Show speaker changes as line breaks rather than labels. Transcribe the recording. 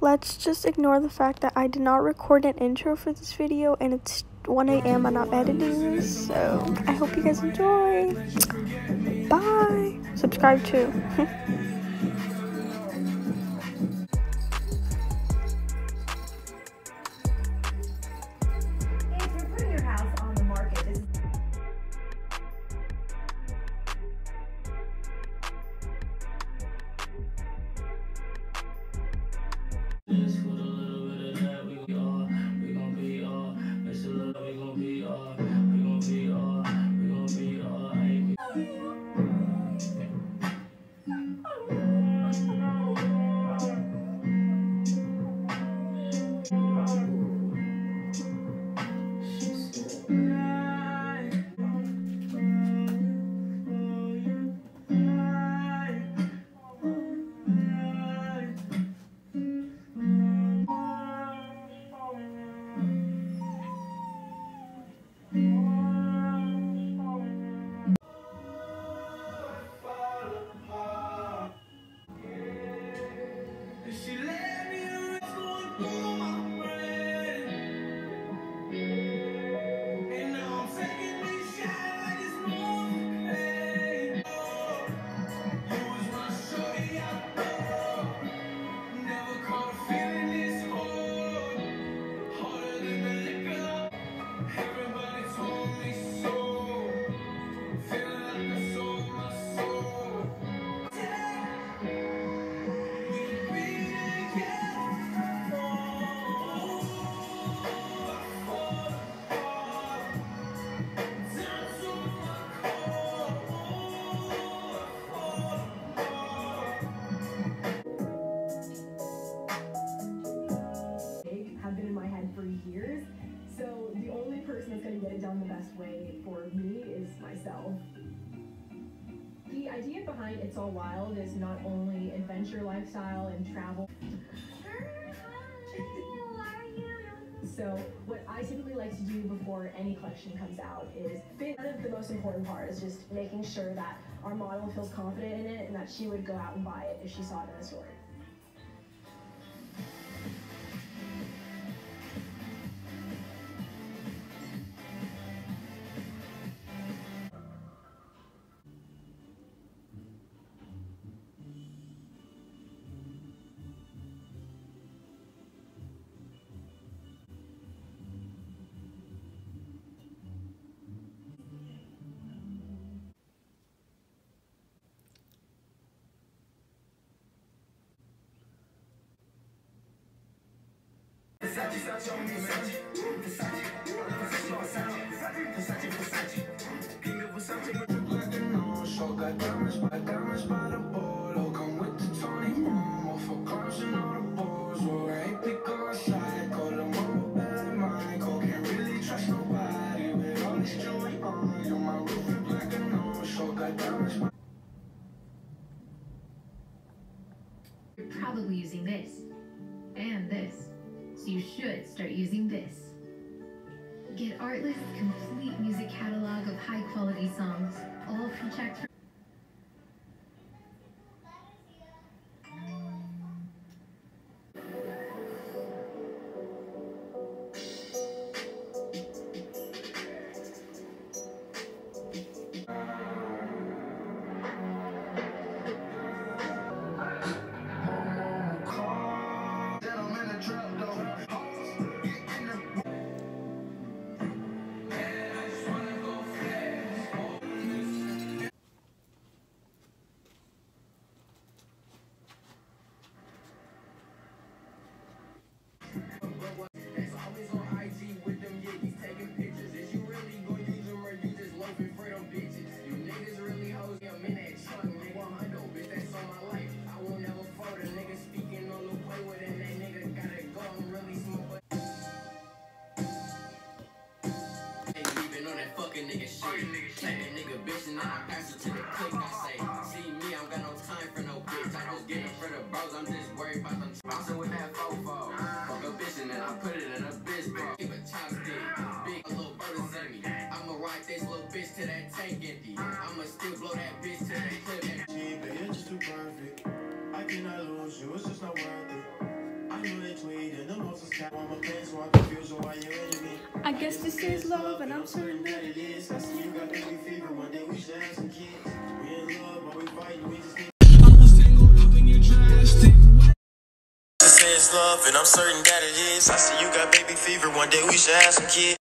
let's just ignore the fact that I did not record an intro for this video and it's 1 a.m. and I'm not editing this. So I hope you guys enjoy. Bye. Subscribe too.
for years. So the only person that's going to get it done the best way for me is myself. The idea behind It's All Wild is not only adventure lifestyle and travel. So what I typically like to do before any collection comes out is one of the most important part is just making sure that our model feels confident in it and that she would go out and buy it if she saw it in a store.
You're probably using this and this, you should start using this. Get Artlist's complete music catalog of high quality songs, all pre-checked for
little that tank empty. I'ma still blow that bitch to that clip.
cheap, but you're just too perfect. I cannot lose you, it's just not worth it. I know
I guess this is love, and I'm certain that it is. I see you got baby fever. One day we should have some kids. We in love, but we fighting. We just need.
This is love, and I'm certain that it is. I see you got baby fever. One day we should have some kids.